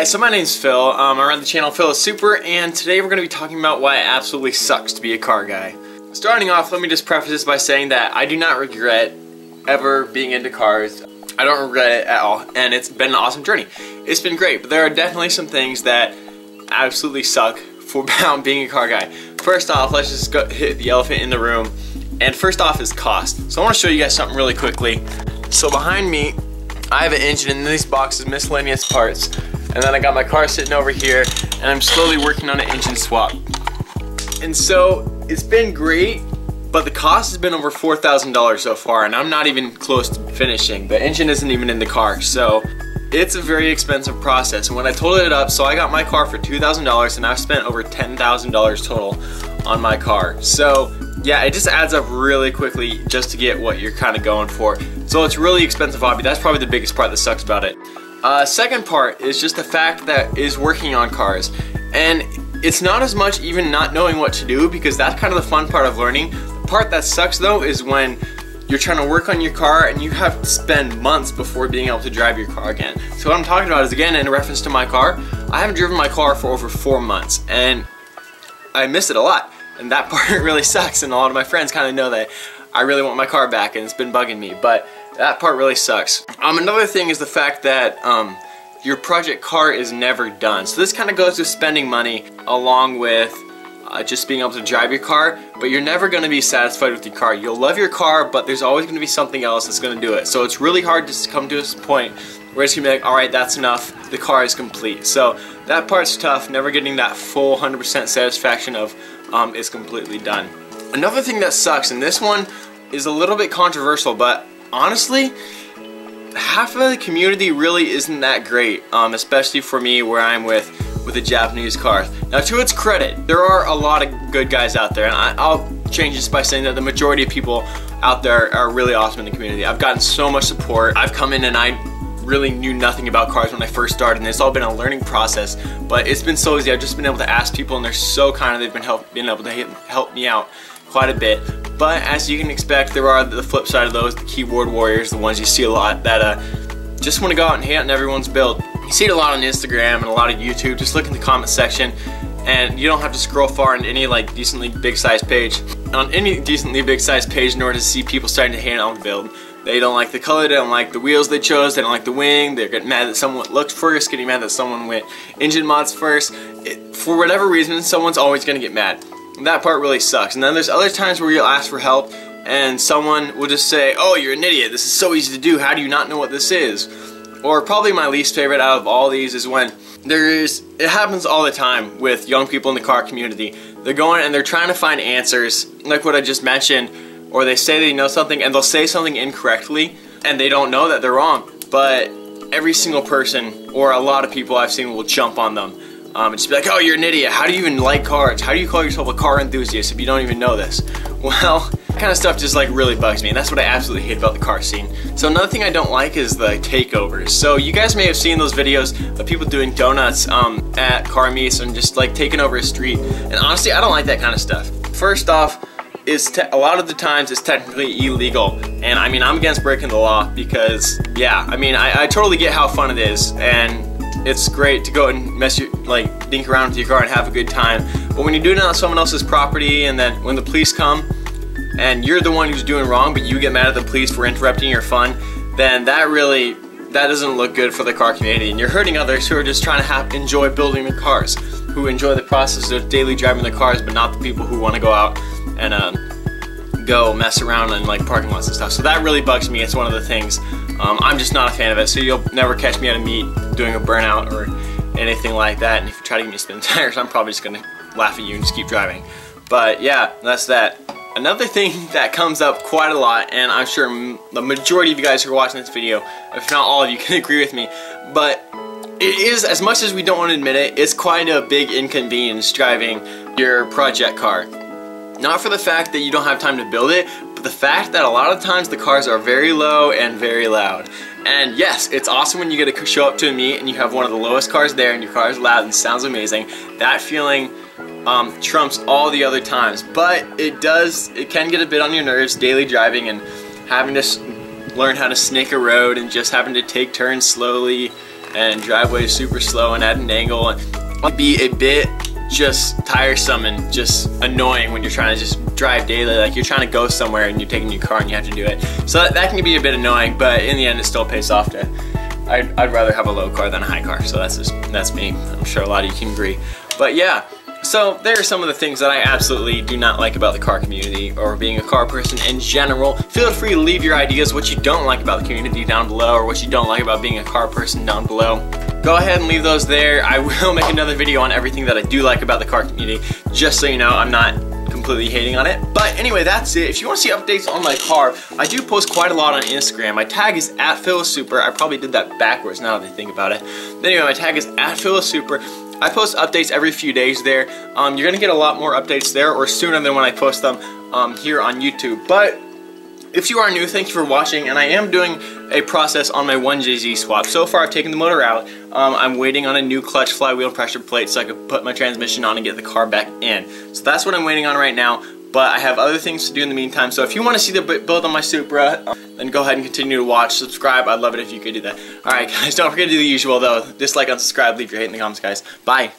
guys, so my name's Phil. Um, I run the channel Phil With Super, and today we're going to be talking about why it absolutely sucks to be a car guy. Starting off, let me just preface this by saying that I do not regret ever being into cars. I don't regret it at all, and it's been an awesome journey. It's been great, but there are definitely some things that absolutely suck for being a car guy. First off, let's just go hit the elephant in the room. And first off is cost. So I want to show you guys something really quickly. So behind me, I have an engine and these boxes, miscellaneous parts. And then I got my car sitting over here and I'm slowly working on an engine swap. And so it's been great, but the cost has been over $4,000 so far and I'm not even close to finishing. The engine isn't even in the car. So it's a very expensive process. And when I totaled it up, so I got my car for $2,000 and I've spent over $10,000 total on my car. So yeah, it just adds up really quickly just to get what you're kind of going for. So it's really expensive hobby. That's probably the biggest part that sucks about it. Uh, second part is just the fact that is working on cars. And it's not as much even not knowing what to do because that's kind of the fun part of learning. The part that sucks though is when you're trying to work on your car and you have to spend months before being able to drive your car again. So what I'm talking about is again in reference to my car, I haven't driven my car for over four months and I miss it a lot. And that part really sucks and a lot of my friends kind of know that I really want my car back and it's been bugging me. But that part really sucks. Um, another thing is the fact that um, your project car is never done. So this kind of goes with spending money along with uh, just being able to drive your car, but you're never going to be satisfied with your car. You'll love your car, but there's always going to be something else that's going to do it. So it's really hard to come to this point where it's going to be like, all right, that's enough. The car is complete. So that part's tough, never getting that full 100% satisfaction of um, it's completely done. Another thing that sucks, and this one is a little bit controversial, but honestly, half of the community really isn't that great, um, especially for me where I'm with with the Japanese cars. Now to its credit, there are a lot of good guys out there, and I, will change this by saying that the majority of people out there are really awesome in the community. I've gotten so much support. I've come in and I really knew nothing about cars when I first started and it's all been a learning process but it's been so easy I've just been able to ask people and they're so kind and they've been help, been able to help me out quite a bit but as you can expect, there are the flip side of those, the keyboard warriors, the ones you see a lot that uh, just want to go out and hate on everyone's build. You see it a lot on Instagram and a lot of YouTube. Just look in the comment section and you don't have to scroll far on any like decently big sized page. On any decently big sized page in order to see people starting to hate on the build. They don't like the color, they don't like the wheels they chose, they don't like the wing, they're getting mad that someone looked first, getting mad that someone went engine mods first. It, for whatever reason, someone's always going to get mad that part really sucks. And then there's other times where you'll ask for help and someone will just say, oh, you're an idiot. This is so easy to do. How do you not know what this is? Or probably my least favorite out of all these is when there is, it happens all the time with young people in the car community. They're going and they're trying to find answers, like what I just mentioned, or they say they know something and they'll say something incorrectly and they don't know that they're wrong. But every single person or a lot of people I've seen will jump on them um, and just be like, oh, you're an idiot. How do you even like cars? How do you call yourself a car enthusiast if you don't even know this? Well, kind of stuff just like really bugs me, and that's what I absolutely hate about the car scene. So another thing I don't like is the takeovers. So you guys may have seen those videos of people doing donuts um, at car meets and just like taking over a street. And honestly, I don't like that kind of stuff. First off, is a lot of the times it's technically illegal and I mean I'm against breaking the law because yeah I mean I, I totally get how fun it is and it's great to go and mess your, like, dink around with your car and have a good time. But when you're doing it on someone else's property and then when the police come and you're the one who's doing wrong, but you get mad at the police for interrupting your fun, then that really, that doesn't look good for the car community. And you're hurting others who are just trying to have, enjoy building the cars, who enjoy the process of daily driving the cars, but not the people who want to go out and uh, go mess around in like parking lots and stuff. So that really bugs me. It's one of the things. Um, I'm just not a fan of it. So you'll never catch me at a meet doing a burnout or anything like that. And if you try to get me to spin tires, I'm probably just gonna laugh at you and just keep driving. But yeah, that's that. Another thing that comes up quite a lot, and I'm sure the majority of you guys who are watching this video, if not all of you, can agree with me, but it is, as much as we don't want to admit it, it's quite a big inconvenience driving your project car. Not for the fact that you don't have time to build it, but the fact that a lot of times the cars are very low and very loud. And yes, it's awesome when you get to show up to a meet and you have one of the lowest cars there and your car is loud and sounds amazing. That feeling um, trumps all the other times. But it does, it can get a bit on your nerves daily driving and having to learn how to snake a road and just having to take turns slowly and driveways super slow and at an angle and be a bit just tiresome and just annoying when you're trying to just drive daily. Like you're trying to go somewhere and you're taking your car and you have to do it. So that, that can be a bit annoying, but in the end it still pays off to, I'd, I'd rather have a low car than a high car. So that's just, that's me. I'm sure a lot of you can agree. But yeah, so there are some of the things that I absolutely do not like about the car community or being a car person in general. Feel free to leave your ideas, what you don't like about the community down below or what you don't like about being a car person down below go ahead and leave those there. I will make another video on everything that I do like about the car community, just so you know I'm not completely hating on it. But anyway, that's it. If you want to see updates on my car, I do post quite a lot on Instagram. My tag is at PhilSuper. I probably did that backwards now that I think about it. But anyway, my tag is at PhilSuper. I post updates every few days there. Um, you're gonna get a lot more updates there or sooner than when I post them um, here on YouTube. But if you are new, thank you for watching, and I am doing a process on my 1JZ swap. So far, I've taken the motor out. Um, I'm waiting on a new clutch flywheel pressure plate so I can put my transmission on and get the car back in. So that's what I'm waiting on right now, but I have other things to do in the meantime. So if you want to see the build on my Supra, then go ahead and continue to watch, subscribe. I'd love it if you could do that. Alright guys, don't forget to do the usual though. Dislike, unsubscribe, leave your hate in the comments guys. Bye.